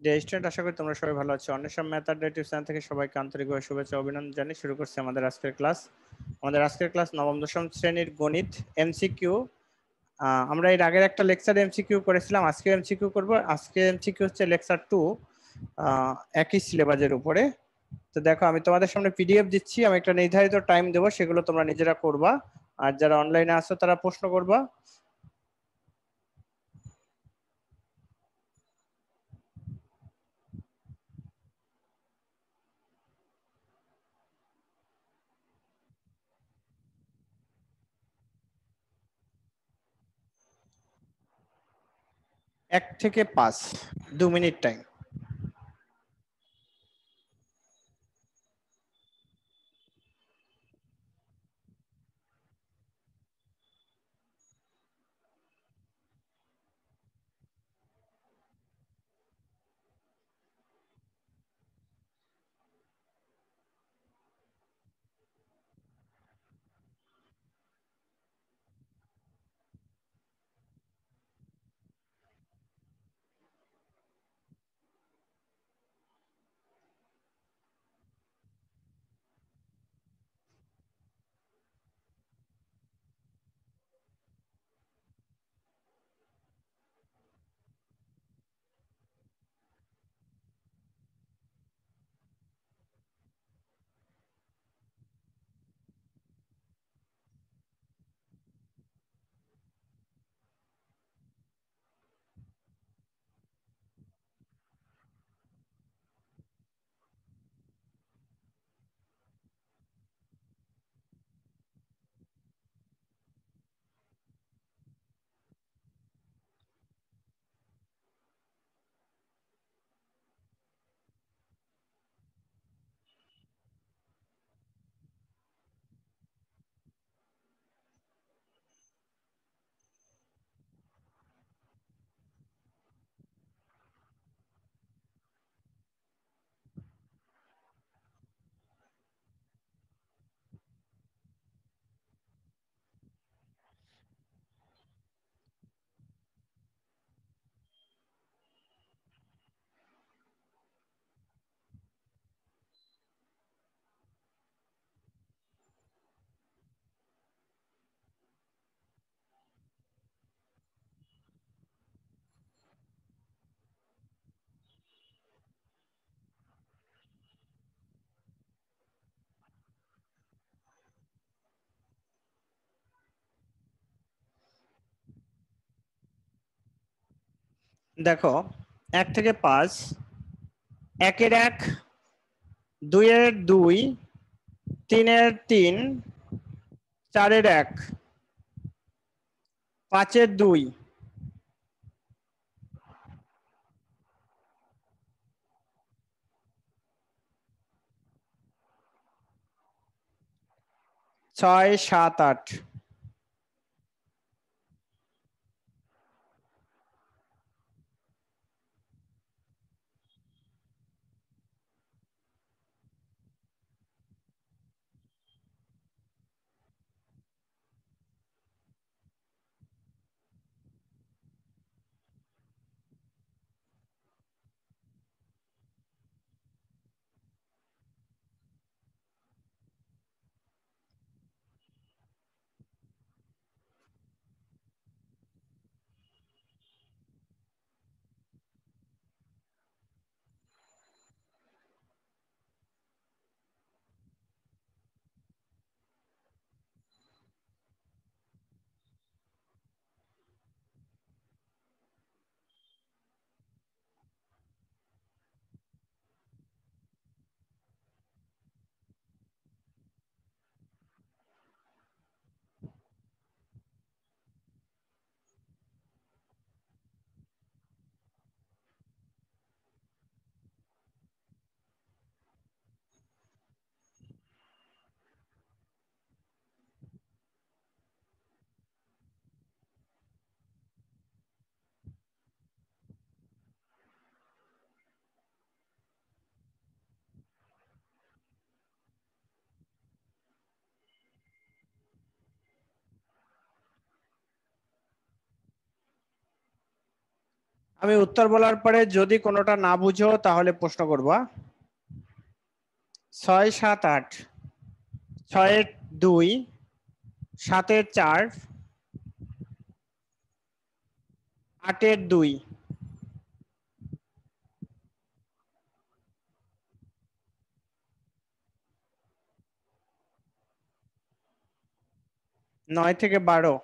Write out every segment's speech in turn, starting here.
Deer আশা করি তোমরা সবাই ভালো আছো। অন্বেষণ ম্যাথ আড্ডা ইউটিউব চ্যানেল থেকে সবাইকে আন্তরিকভাবে শুভেচ্ছা অভিনন্দন জানিয়ে শুরু করছি আমাদের আজকের ক্লাস আমাদের আজকের ক্লাস নবম, দশম শ্রেণির গণিত এমসিকিউ আমরা এর আগের একটা লেকচার এমসিকিউ করেছিলাম আজকে এমসিকিউ করব। আজকে এমসিকিউ হচ্ছে লেকচার টু একই সিলেবাসের উপরে। তো দেখো, আমি তোমাদের সামনে পিডিএফ দিচ্ছি, আমি একটা নির্ধারিত টাইম দেবো, সেগুলো তোমরা নিজেরা করবা। আর যারা অনলাইনে আসো তারা প্রশ্ন করবা। এক থেকে পাঁচ দু মিনিট টাইম দেখো, এক থেকে পাঁচ, একের এক, দুইয়ের দুই, তিনের তিন, চারের এক, পাঁচের দুই। ছয়, সাত, আট। আমি উত্তর বলার পরে যদি কোনোটা না বুঝো, তাহলে প্রশ্ন করবা ছয় সাত আট, ছয়ের দুই, সাতের চার, আটের দুই। নয় থেকে বারো।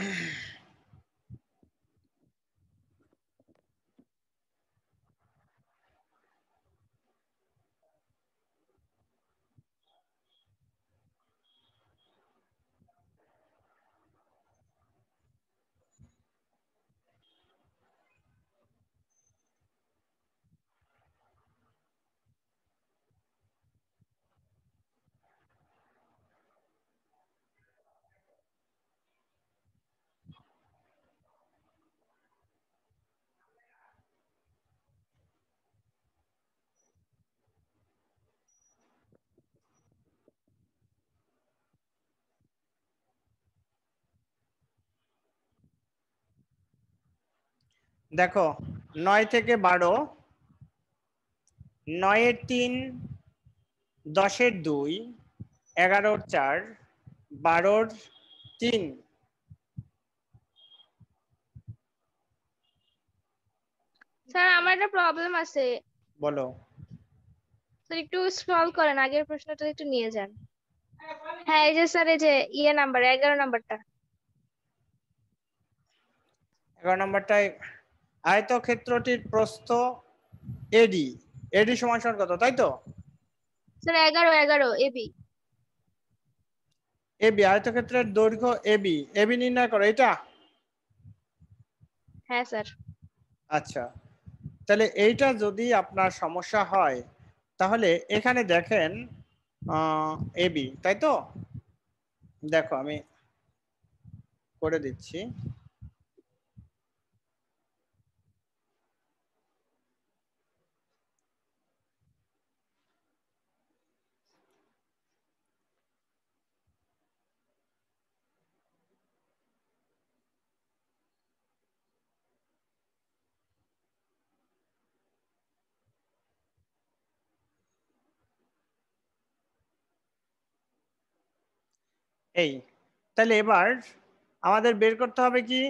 Mm-hmm. দেখো নয় থেকে বারো নয়ের তিন দশের দুই এগারোর চার বারোর তিন। স্যার আমার একটা প্রবলেম আছে। বলো। স্যার একটু স্ক্রল করেন আগের প্রশ্নটা একটু নিয়ে যান। হ্যাঁ এই যে স্যার এই যে ইয়ে নাম্বার এগারো নাম্বারটা এগারো নম্বরটায় আয়তক্ষেত্রটির প্রস্থ এডি এডি সমান সমান কত তাই তো? স্যার এগারো এগারো এবি এবি আয়তক্ষেত্রের দৈর্ঘ্য এবি এবি নির্ণয় করো এটা হ্যাঁ স্যার। আচ্ছা। তাহলে এইটা যদি আপনার সমস্যা হয় তাহলে এখানে দেখেন এবি তাই তো? দেখো আমি করে দিচ্ছি। এই। তাহলে এবার আমাদের বের করতে হবে কি?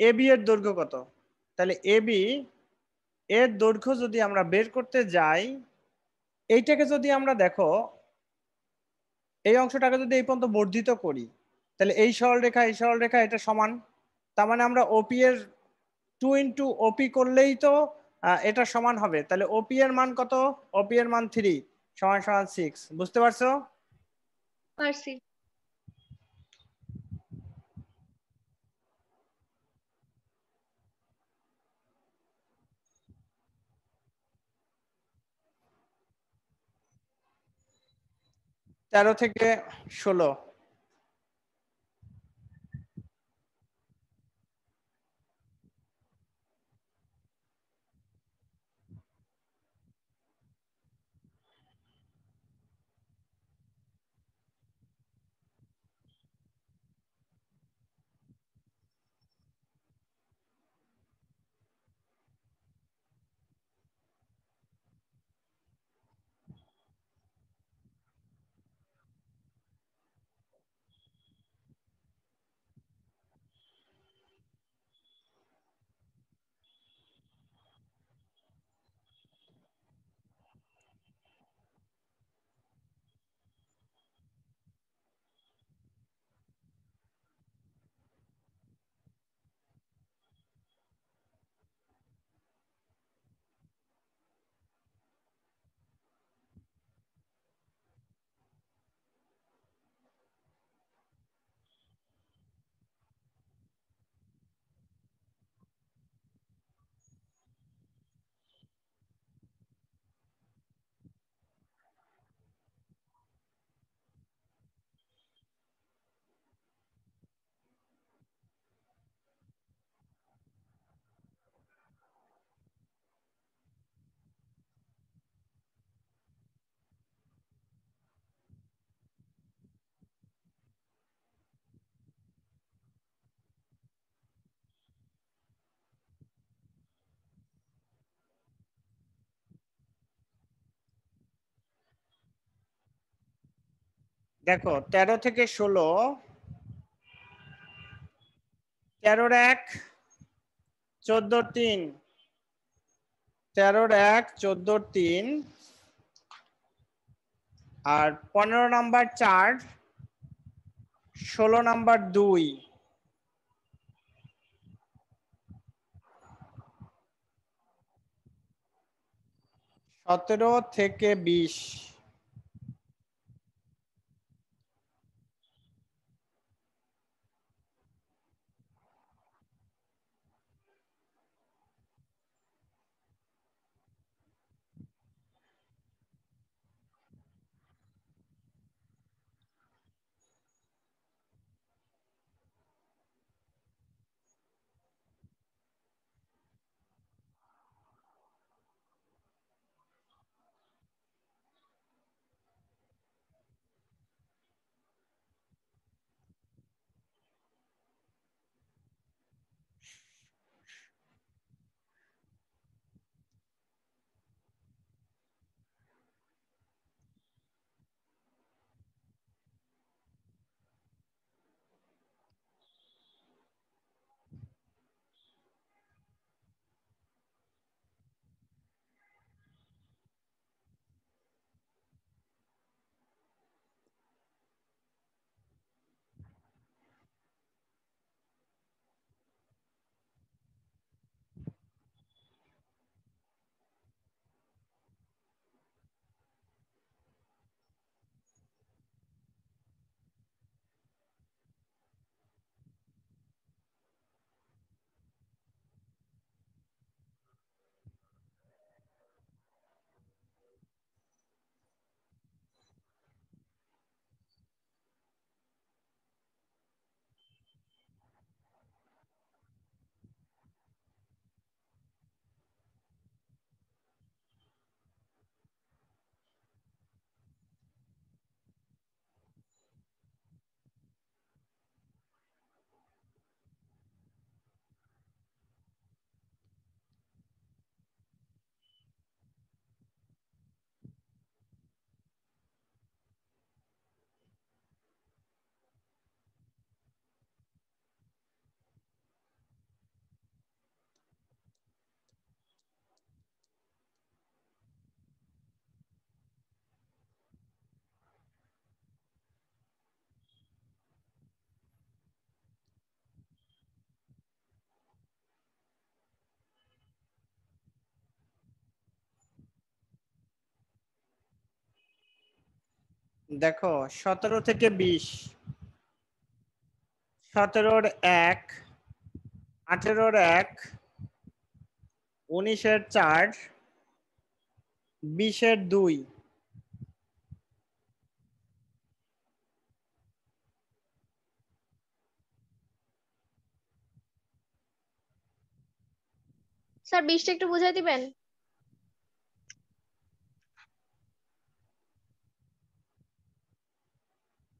এবি এর দৈর্ঘ্য কত? তাহলে এবি এর দৈর্ঘ্য যদি আমরা বের করতে যাই, এইটাকে যদি আমরা দেখো, এই অংশটাকে যদি এই পর্যন্ত বর্ধিত করি, তাহলে এই সরল রেখা এই সরল রেখা এটা সমান। তার মানে আমরা ওপি এর টু ইন্টু ওপি করলেই তো এটা সমান হবে। তাহলে ওপি এর মান কত? ওপি এর মান থ্রি সমান সমান সিক্স বুঝতে পারছ? পারছি তেরো থেকে ষোলো। দেখো, তেরো থেকে ষোলো, তেরোর এক, চোদ্দোর তিন, তেরোর এক, চোদ্দোর তিন, আর পনেরো নাম্বার চার, ষোলো নাম্বার দুই। সতেরো থেকে বিশ। দেখো, সতেরো থেকে বিশ। সতেরোর এক, আঠেরোর এক, উনিশের চার, বিশের দুই। স্যার, বিশটা একটু বুঝাই দিবেন?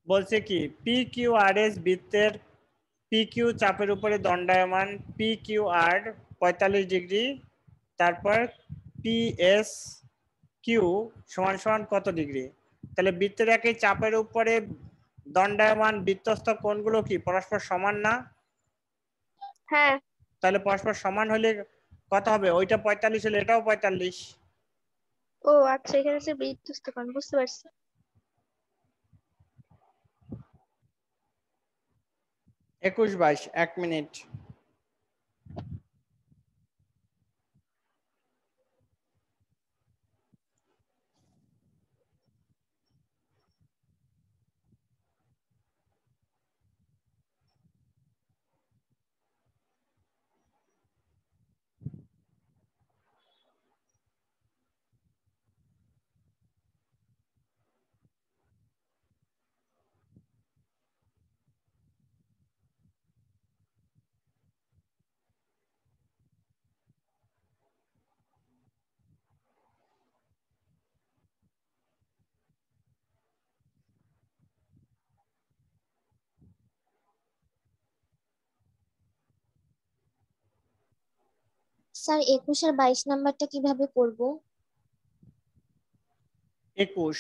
বলছে কি পি কিউ আর এস বৃত্তের পি কিউ চাপের উপরে দণ্ডায়মান পি কিউ আর পঁয়তাল্লিশ ডিগ্রি তারপর পি এস কিউ সমান সমান কত ডিগ্রি? তাহলে বৃত্তের একই চাপের উপরে দণ্ডায়মান বৃত্তস্থ কোণগুলো কি পরস্পর সমান না? হ্যাঁ। তাহলে পরস্পর সমান হলে কত হবে? ওইটা পঁয়তাল্লিশ হলে এটাও পঁয়তাল্লিশ। ও আচ্ছা এখানে বিধ্বস্ত কোণ বুঝতে পারছি। একুশ বাইশ এক মিনিট। স্যার, একুশ আর বাইশ নাম্বারটা কীভাবে করব? একুশ।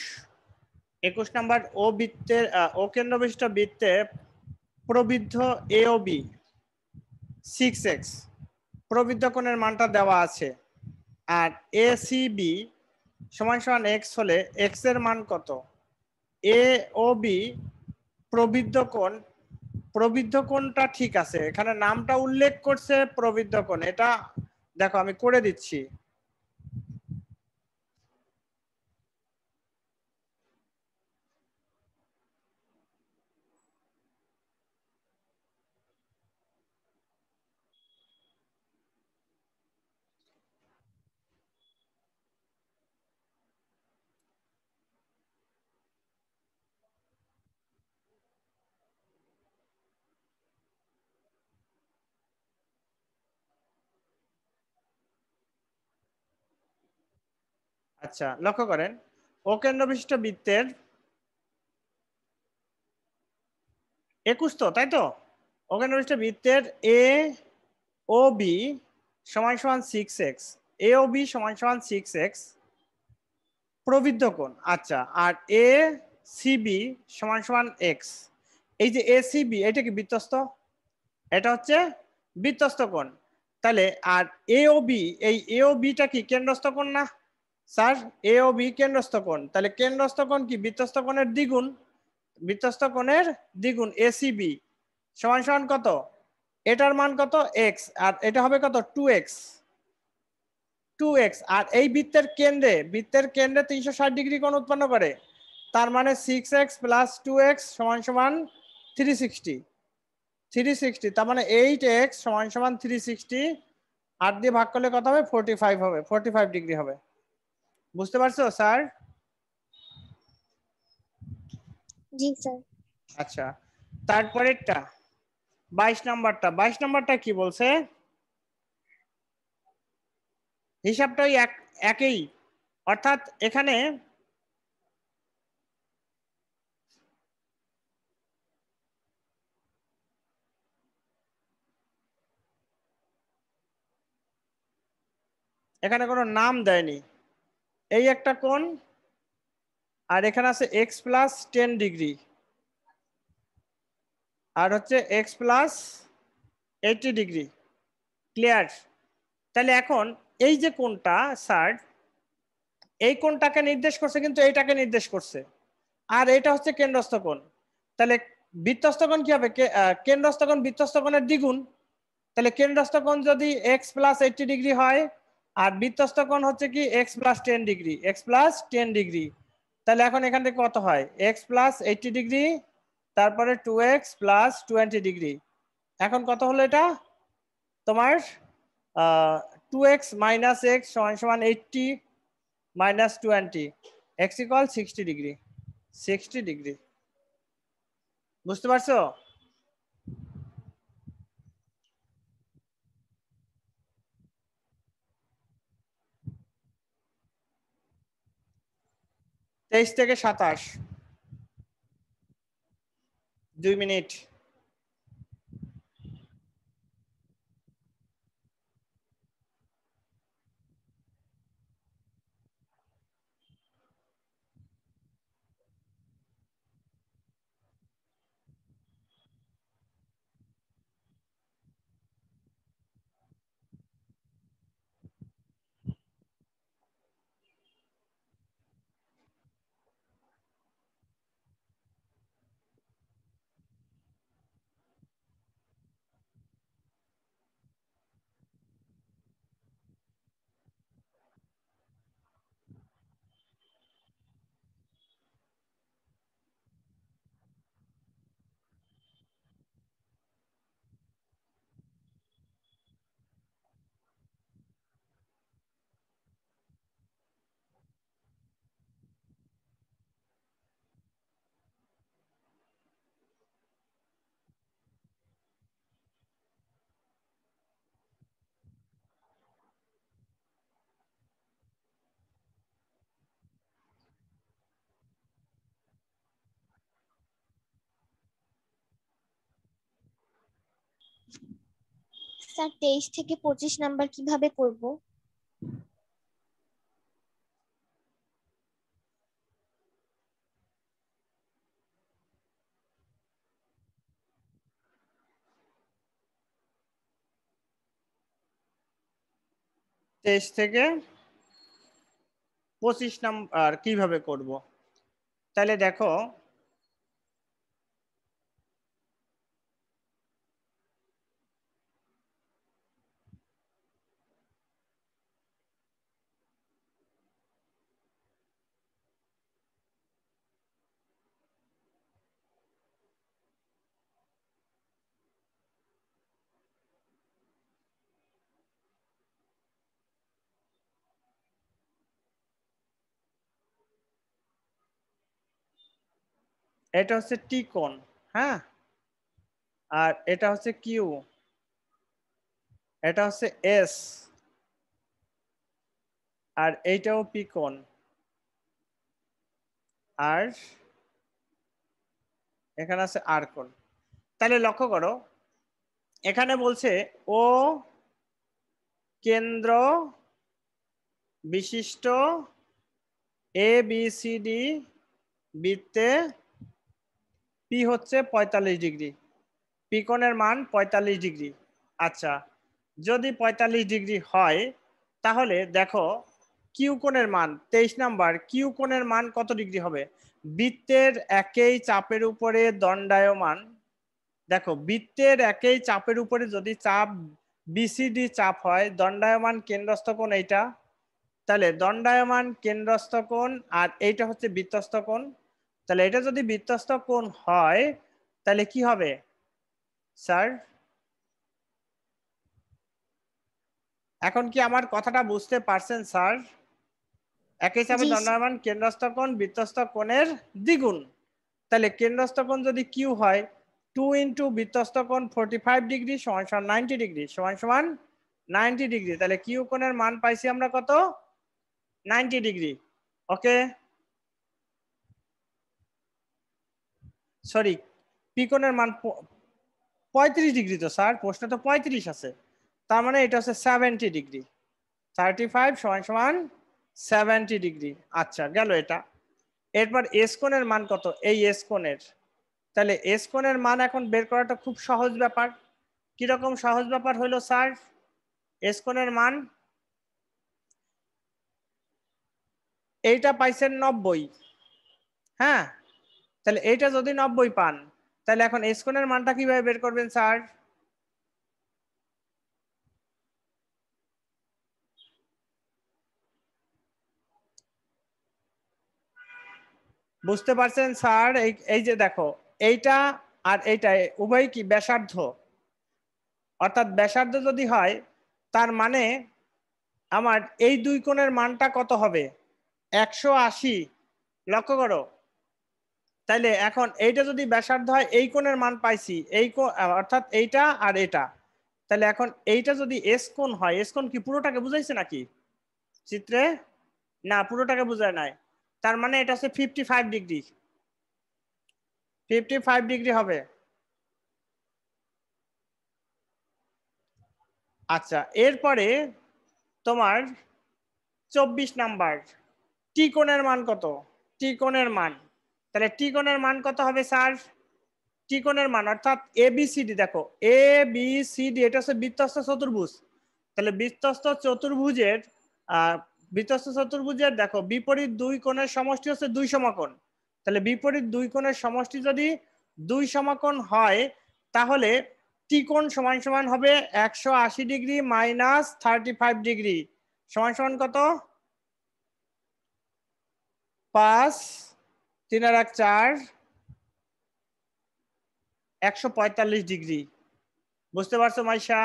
একুশ নাম্বার ও বৃত্তের ও কেন্দ্রবিষ্ট বৃত্তে প্রবৃদ্ধ A O B six X প্রবৃদ্ধ কোণের মানটা দেওয়া আছে। আর এ সি বি সমান সমান এক্স হলে এক্সের মান কত? এ ও বি প্রবৃদ্ধ কোণ, প্রবৃদ্ধ কোণটা ঠিক আছে। এখানে নামটা উল্লেখ করছে প্রবৃদ্ধ কোণ। এটা দেখো আমি করে দিচ্ছি। আচ্ছা লক্ষ্য করেন। ও কেন্দ্র বিশিষ্ট বৃত্তের একুশ তো তাই তো ও কেন্দ্র বিশিষ্ট বৃত্তের এ ও বি সমান সমান six X A O B সমান সমান সিক্স এক্স প্রবৃদ্ধ কোণ। আচ্ছা আর এ সিবি সমান সমান এক্স এই যে এ সিবি এটা কি বৃত্তস্ত এটা হচ্ছে বৃত্তস্ত কোণ। তাহলে, আর এ ও বি এই এ ও বিটা কি কেন্দ্রস্থ কোণ না? স্যার এ ও বি কেন্দ্রস্থ কোণ। তাহলে কেন্দ্রস্থ কোণ কি? বৃত্তস্থ কোণের দ্বিগুণ। বৃত্তস্থ কোণের দ্বিগুণ এসিবি সমান সমান কত? এটার মান কত? এক্স আর এটা হবে কত? টু এক্স টু এক্স আর এই বৃত্তের কেন্দ্রে বৃত্তের কেন্দ্রে তিনশো ষাট ডিগ্রি কোণ উৎপন্ন করে। তার মানে six X plus two X সমান সমান থ্রি সিক্সটি থ্রি সিক্সটি তার মানে এইট এক্স সমান সমান থ্রি সিক্সটি আট দিয়ে ভাগ করলে কত হবে? ফোরটি ফাইভ হবে। ফোরটি ফাইভ ডিগ্রি হবে। বুঝতে পারছ স্যার? জি স্যার। আচ্ছা তারপরেরটা বাইশ নাম্বারটা বাইশ নাম্বারটা কি বলছে? হিসাবটা এক একই অর্থাৎ এখানে এখানে কোনো নাম দেয়নি। এই একটা কোণ, আর এখানে আছে এক্স প্লাস টেন ডিগ্রি আর হচ্ছে x plus eighty degree clear তাহলে এখন এই যে কোনটা স্যার, এই কোনটাকে নির্দেশ করছে কিন্তু এইটাকে নির্দেশ করছে। আর এটা হচ্ছে কেন্দ্রস্থ কোণ। তাহলে বৃত্তস্থ কোণ কি হবে? কেন্দ্রস্থ কোণ বৃত্তস্থ কোণের দ্বিগুণ। তাহলে কেন্দ্রস্থ কোণ যদি এক্স প্লাস এইটি ডিগ্রি হয় আর বৃত্তস্থ কোণ হচ্ছে কি x plus ten degree x plus ten degree তাহলে এখন এখান থেকে কত হয়? এক্স প্লাস এইটটি ডিগ্রি তারপরে two x plus twenty degree এখন কত হলো এটা? তোমার টু এক্স মাইনাস এক্স সমান সমান eighty minus twenty x equal sixty degree sixty degree বুঝতে পারছ? তেইশ থেকে সাতাশ। দুই মিনিট। স্যার, তেইশ থেকে পঁচিশ নাম্বার কীভাবে করব? তেইশ থেকে পঁচিশ নাম্বার কীভাবে করব? তাহলে দেখো এটা হচ্ছে টি কোণ হ্যাঁ? আর এটা হচ্ছে কিউ, এটা হচ্ছে এস, আর এইটাও পি কোণ আর এখানে আছে আর কোণ তাহলে লক্ষ্য করো, এখানে বলছে ও কেন্দ্র বিশিষ্ট এ বি সি ডি বৃত্তে পি হচ্ছে পঁয়তাল্লিশ ডিগ্রি। পি কোণের মান পঁয়তাল্লিশ ডিগ্রি। আচ্ছা যদি পঁয়তাল্লিশ ডিগ্রি হয়, তাহলে দেখো কিউ কোণের মান, তেইশ নাম্বার কিউ কোণের মান কত ডিগ্রি হবে? বৃত্তের একই চাপের উপরে দণ্ডায়মান, দেখো, বৃত্তের একই চাপের উপরে যদি চাপ বিসিডি চাপ হয়, দণ্ডায়মান কেন্দ্রস্থ কোণ এইটা, তাহলে দণ্ডায়মান কেন্দ্রস্থ কোণ আর এইটা হচ্ছে বৃত্তস্থ কোণ। তাহলে এটা যদি বৃত্তস্থ কোণ হয় তাহলে কি হবে? স্যার? এখন কি আমার কথাটা বুঝতে পারছেন স্যার? একই জি, দণ্ডায়মান কেন্দ্রস্থ কোণ বৃত্তস্থ কোণের দ্বিগুণ। তাহলে কেন্দ্রস্থ কোণ যদি কিউ হয় টু ইন্টু বৃত্তস্থ কোণ ফোরটি ফাইভ ডিগ্রি সমান সমান নাইনটি ডিগ্রি সমান সমান নাইনটি ডিগ্রি তাহলে কিউ কোণের মান পাইছি আমরা কত? নাইনটি ডিগ্রি ওকে সরি পিকনের মান পঁয়ত্রিশ ডিগ্রি তো স্যার প্রশ্ন তো পঁয়ত্রিশ আছে। তার মানে এটা হচ্ছে সেভেন্টি ডিগ্রি থার্টি ফাইভ সমান সমান সেভেন্টি ডিগ্রি আচ্ছা গেল এটা। এরপর এস কোণের মান কত? এই এস কোণের তাহলে এস কোণের মান এখন বের করাটা খুব সহজ ব্যাপার। কীরকম সহজ ব্যাপার হলো স্যার এস কোণের মান এইটা পাইছেন নব্বই। হ্যাঁ? তাহলে এইটা যদি নব্বই পান, তাহলে এখন এস কোণের মানটা কীভাবে বের করবেন, স্যার? বুঝতে পারছেন, স্যার? এই যে দেখো, এইটা আর এইটা উভয় কি ব্যাসার্ধ? অর্থাৎ ব্যাসার্ধ যদি হয়, তার মানে আমার এই দুই কোণের মানটা কত হবে? একশো আশি। লক্ষ্য করো তাইলে এখন এইটা যদি ব্যাসার্ধ হয়, এই কোণের মান পাইছি, এই অর্থাৎ এইটা আর এটা। তাহলে এখন এইটা যদি এস কোণ হয় এস কোণ কি পুরোটাকে বুঝাইছে নাকি? চিত্রে? না, পুরোটাকে বুঝায় নাই। তার মানে এটা হচ্ছে fifty five degree fifty five degree হবে। আচ্ছা এরপরে তোমার চব্বিশ নাম্বার টি কোণের মান কত? টি কোণের মান। তাহলে টি কোণের মান কত হবে স্যার টি কোণের মান, অর্থাৎ এ বি সি ডি দেখো। এ বি সি ডি এটা হচ্ছে বৃত্তস্থ চতুর্ভুজ। তাহলে বৃত্তস্থ চতুর্ভুজের বৃত্তস্থ চতুর্ভুজের দেখো, বিপরীত দুই কোণের সমষ্টি হচ্ছে দুই সমকোণ। তাহলে বিপরীত দুই কোণের সমষ্টি যদি দুই সমকোণ হয়, তাহলে ত্রিকোণ সমান সমান হবে একশো আশি degree minus thirty five degree. সমান সমান কত? পাঁচ তিন আর এক চার একশো পঁয়তাল্লিশ ডিগ্রি। বুঝতে পারছ মাইশা?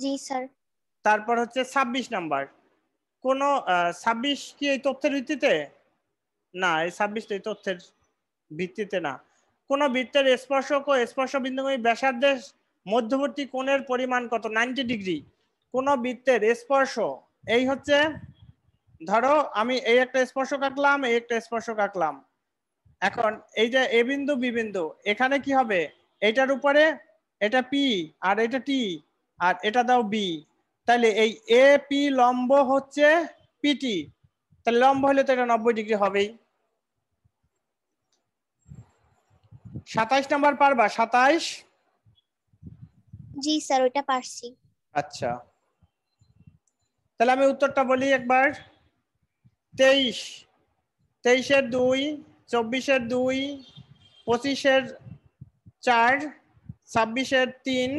জি স্যার। তারপর হচ্ছে ছাব্বিশ নাম্বার। কোন ছাব্বিশ কি এই তথ্যের ভিত্তিতে? না এই ছাব্বিশ এই তথ্যের ভিত্তিতে না। কোন বৃত্তের স্পর্শক ও স্পর্শ বিন্দুময় ব্যাসার্ধের মধ্যবর্তী কোণের পরিমাণ কত? Ninety degree. কোন বৃত্তের স্পর্শ এই হচ্ছে ধরো আমি এই একটা স্পর্শক আঁকলাম এই একটা স্পর্শক আঁকলাম। এখন এই যে এ বিন্দু বি বিন্দু এখানে কি হবে? এটার উপরে এটা পি আর এটা টি আর এটা দাও বি। তাহলে এই এ পি লম্ব হচ্ছে পিটি তাহলে লম্ব হলে তো এটা নব্বই ডিগ্রি হবেই। সাতাইশ নাম্বার পারবা? সাতাইশ? জি স্যার ওইটা পারছি। আচ্ছা। তাহলে আমি উত্তরটা বলি একবার। তেইশ তেইশের দুই চব্বিশের দুই পঁচিশের চার ছাব্বিশের তিন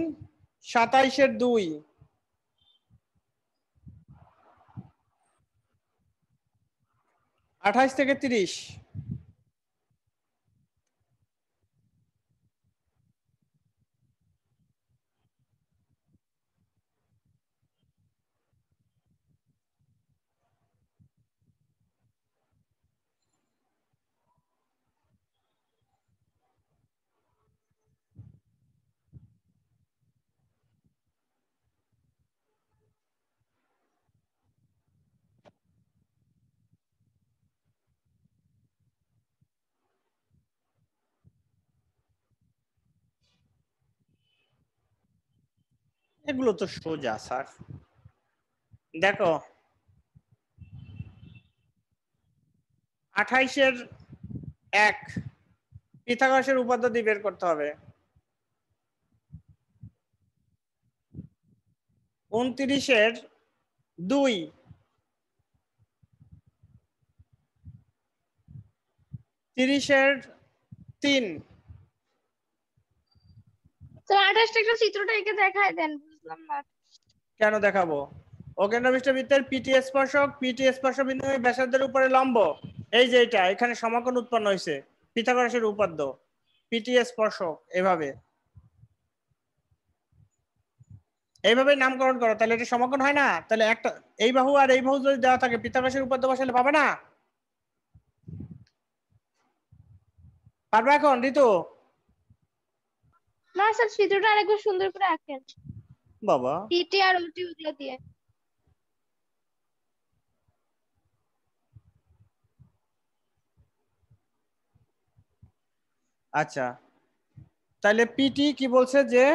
সাতাইশের দুই। আঠাইশ থেকে তিরিশ। এগুলো তো সোজা, স্যার। দেখো, আঠাইশের এক, পিথাগোরাসের উপাদ্য দিয়ে বের করতে হবে। উনত্রিশের দুই, তিরিশের তিন। আঠাশটা একটা চিত্রটা এঁকে দেখায় দেন। কেন দেখাবো? অকেন্দ্রবিষ্ট বৃত্তের পিটি স্পর্শক পিটি বিন্দু ব্যাসার্ধের উপরে লম্ব। এই যে এটা, এখানে উৎপন্ন হয়েছে। উপাদ্য পিটি স্পর্শক, এভাবে। এইভাবে নামকরণ করো, তাহলে এটা সমাকোণ হয় না? তাহলে একটা, এই বাহু আর এই বাহু যদি দেওয়া থাকে, পিথাগোরাসের উপাদ্য বসালে পাবে না? পারবে এখন, ঋতু? না, স্যার চিত্রটা আরেকবার সুন্দর করে আঁকেন। বাবা। পিটি আর ওটি ওগুলো দিয়ে। আচ্ছা। তাহলে পিটি কি বলছে যে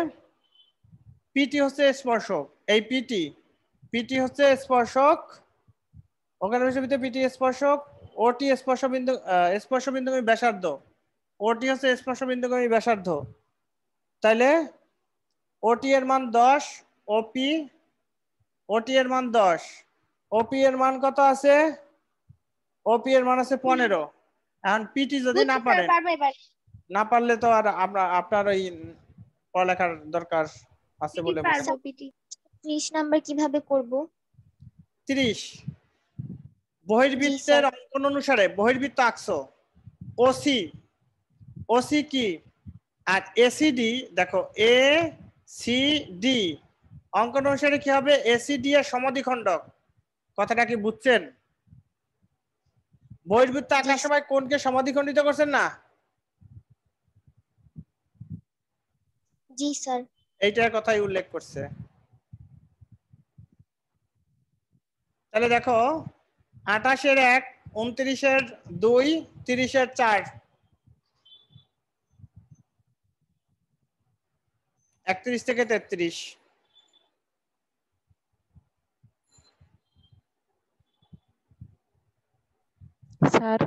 পিটি হচ্ছে স্পর্শক। এই পিটি পিটি হচ্ছে স্পর্শক ওখানে বিশ্ববিদ্যালয় পিটি স্পর্শক ওটি স্পর্শ বিন্দু স্পর্শ বিন্দুগামী ব্যাসার্ধ। ওটি হচ্ছে স্পর্শ বিন্দুগামী ব্যাসার্ধ। তাহলে ওটি এর মান দশ ওপি ওটি এর মান দশ। ওপি এর মান কত আছে? ওপি এর মান আছে পনেরো। এখন পিটি যদি না পারেন না পারলে তো আর আমরা আপনার ওই পড়ালেখার দরকার আছে বলে ত্রিশ নাম্বার কীভাবে করব? তিরিশ। বহির্বৃত্তের অঙ্কন অনুসারে বহির্বৃত্ত আঁকছো। ওসি ওসি কি? আর এসিডি দেখো এ সি ডি অঙ্কন অনুসারে কি হবে? এসিডি এর সমাধিখণ্ডক। কথাটা কি বুঝছেন? বহির্ভূত আঁকার সময় কোনকে সমাধিখণ্ডিত করছেন না? জি স্যার। এইটার কথাই উল্লেখ করছে। তাহলে দেখো আঠাশের এক উনত্রিশের দুই তিরিশের চার। একত্রিশ থেকে তেত্রিশ। স্যার।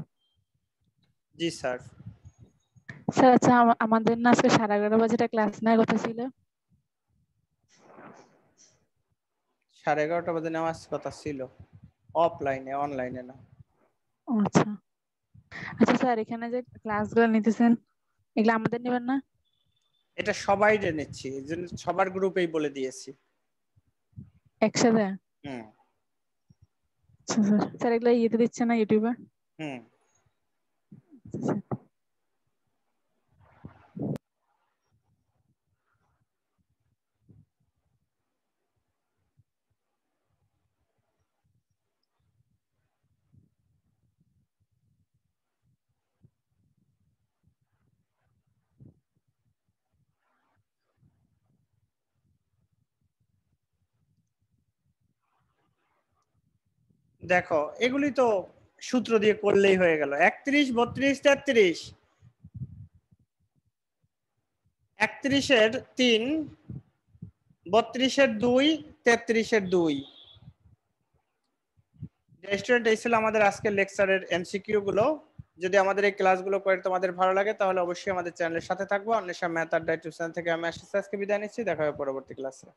জি স্যার। স্যার আচ্ছা আমাদের না আজকে সাড়ে এগারো বাজে একটা ক্লাস নেওয়ার কথা ছিল। সাড়ে এগারোটা বাজে নেওয়ার কথা ছিল। অফলাইনে অনলাইনে না। আচ্ছা। আচ্ছা স্যার এখানে যে ক্লাসগুলো নিতেছেন এগুলো আমাদের নেবেন না? এটা সবাই জেনেছি এই জন্য সবার গ্রুপেই বলে দিয়েছি। একসাথে? হুম। আচ্ছা স্যার। স্যার এগুলো ইয়েতে দিচ্ছে না ইউটিউবে হুম। দেখো, এগুলি তো সূত্র দিয়ে করলেই হয়ে গেল। একত্রিশ, বত্রিশ, তেত্রিশ। একত্রিশের তিন, বত্রিশের দুই, তেত্রিশের দুই। স্টুডেন্ট এই ছিল আমাদের আজকের লেকচারের এমসিকিউ গুলো। যদি আমাদের এই ক্লাসগুলো করে তোমাদের ভালো লাগে, তাহলে অবশ্যই আমাদের চ্যানেলের সাথে থাকব। Anwesha math Adda YouTube channel থেকে আমি আশিস, আজকে বিদায় নিচ্ছি। দেখা হবে পরবর্তী ক্লাসে